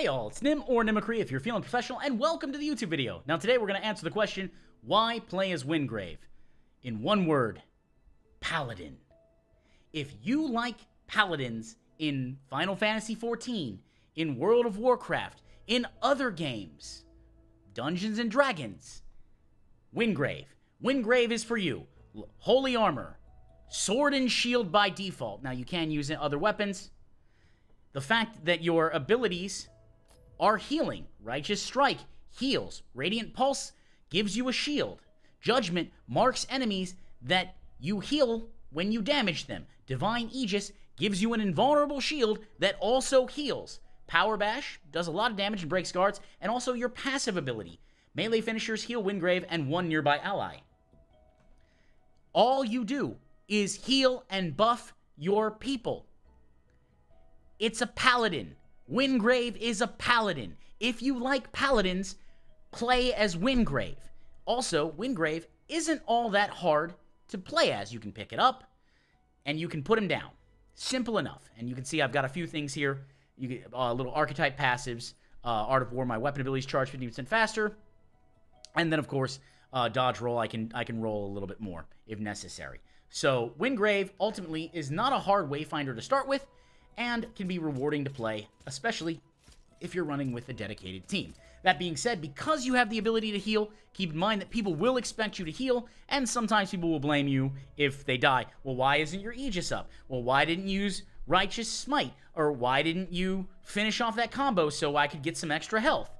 Hey all, it's Nim or Nimicry if you're feeling professional, and welcome to the YouTube video. Now today we're going to answer the question, why play as Wingrave? In one word, Paladin. If you like Paladins in Final Fantasy XIV, in World of Warcraft, in other games, Dungeons and Dragons, Wingrave. Wingrave is for you. Holy Armor, Sword and Shield by default. Now you can use other weapons. The fact that your abilities are healing. Righteous Strike heals. Radiant Pulse gives you a shield. Judgment marks enemies that you heal when you damage them. Divine Aegis gives you an invulnerable shield that also heals. Power Bash does a lot of damage and breaks guards, and also your passive ability. Melee finishers heal Wingrave and one nearby ally. All you do is heal and buff your people. It's a paladin. Wingrave is a paladin. If you like paladins, play as Wingrave. Also, Wingrave isn't all that hard to play as. You can pick it up, and you can put him down. Simple enough. And you can see I've got a few things here. You get uh, little archetype passives. Uh, Art of War, my weapon abilities charge 50% faster. And then, of course, uh, dodge roll, I can I can roll a little bit more if necessary. So Wingrave ultimately is not a hard wayfinder to start with and can be rewarding to play, especially if you're running with a dedicated team. That being said, because you have the ability to heal, keep in mind that people will expect you to heal, and sometimes people will blame you if they die. Well, why isn't your Aegis up? Well, why didn't you use Righteous Smite? Or why didn't you finish off that combo so I could get some extra health?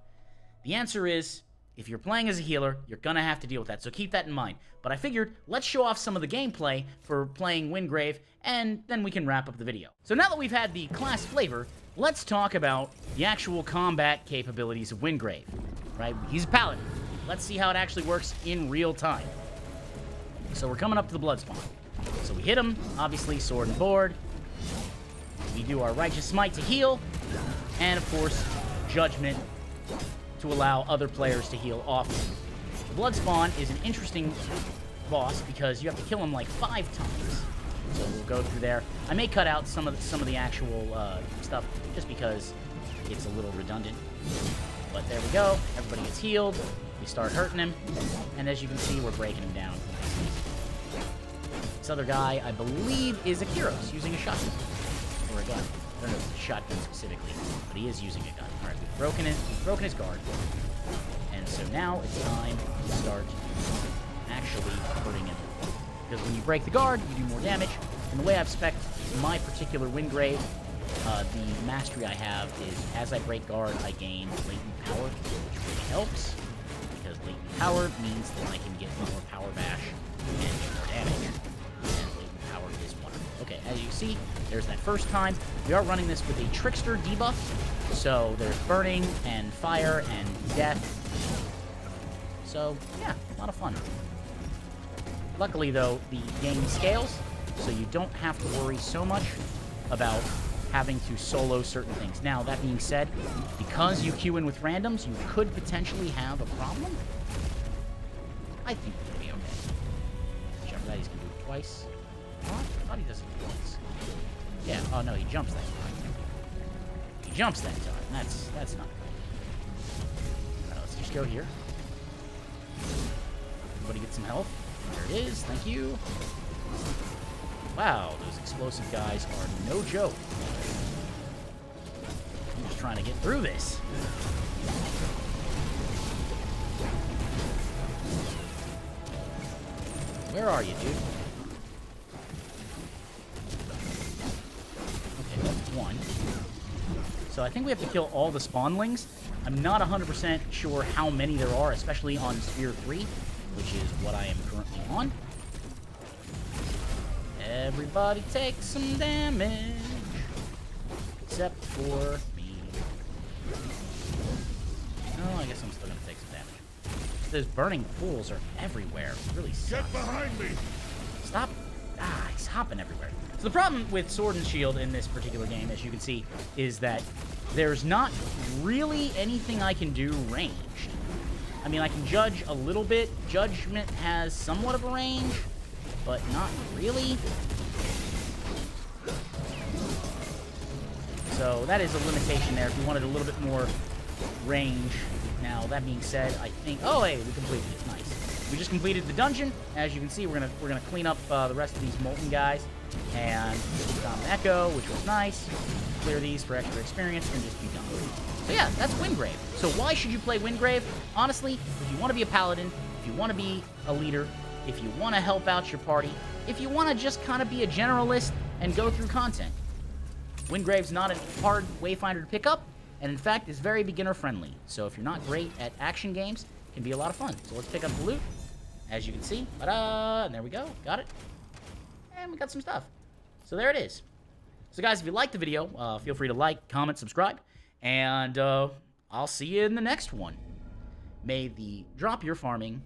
The answer is if you're playing as a healer, you're to have to deal with that, so keep that in mind. But I figured, let's show off some of the gameplay for playing Wingrave, and then we can wrap up the video. So now that we've had the class flavor, let's talk about the actual combat capabilities of Wingrave. Right? He's a paladin. Let's see how it actually works in real time. So we're coming up to the blood spawn. So we hit him, obviously, sword and board. We do our Righteous Smite to heal, and of course, Judgment to allow other players to heal off him. Bloodspawn is an interesting boss because you have to kill him like five times. So we'll go through there. I may cut out some of the, some of the actual uh, stuff just because it's a little redundant. But there we go. Everybody gets healed. We start hurting him. And as you can see, we're breaking him down. This other guy, I believe, is a Kyros using a shotgun. Or a gun. I don't know if shotgun specifically, but he is using a gun. Alright, we've broken it. We've broken his guard. And so now it's time to start actually hurting him. Because when you break the guard, you do more damage. And the way I've spec my particular Wingrave, uh, the mastery I have is as I break guard, I gain latent power, which really helps. Because latent power means that I can get more power bash and you see, there's that first time. We are running this with a Trickster debuff, so there's burning and fire and death. So, yeah, a lot of fun. Luckily, though, the game scales, so you don't have to worry so much about having to solo certain things. Now, that being said, because you queue in with randoms, you could potentially have a problem. I think we're going to be okay. He's going to do it twice. What? I thought he does it once. Yeah, oh no, he jumps that time. He jumps that time. That's that's not good. Alright, let's just go here. Everybody get some health. There it is, thank you. Wow, those explosive guys are no joke. I'm just trying to get through this. Where are you, dude? One. So I think we have to kill all the spawnlings. I'm not 100% sure how many there are, especially on Sphere 3, which is what I am currently on. Everybody take some damage. Except for me. Oh, I guess I'm still gonna take some damage. Those burning pools are everywhere. It really sucks. Get behind me! Stop. Ah, he's hopping everywhere. So the problem with Sword and Shield in this particular game, as you can see, is that there's not really anything I can do ranged. I mean, I can judge a little bit. Judgment has somewhat of a range, but not really. So that is a limitation there if you wanted a little bit more range. Now, that being said, I think... Oh, hey, we completed it. Nice. We just completed the dungeon. As you can see, we're gonna we're gonna clean up uh, the rest of these molten guys, and found an echo, which was nice. Clear these for extra experience, and just be done. So yeah, that's Wingrave. So why should you play Wingrave? Honestly, if you want to be a paladin, if you want to be a leader, if you want to help out your party, if you want to just kind of be a generalist and go through content. Wingrave's not a hard wayfinder to pick up, and in fact is very beginner friendly. So if you're not great at action games, it can be a lot of fun. So let's pick up the loot. As you can see, ta-da, and there we go, got it. And we got some stuff. So there it is. So guys, if you liked the video, uh, feel free to like, comment, subscribe, and uh, I'll see you in the next one. May the drop your farming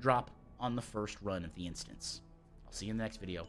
drop on the first run of the instance. I'll see you in the next video.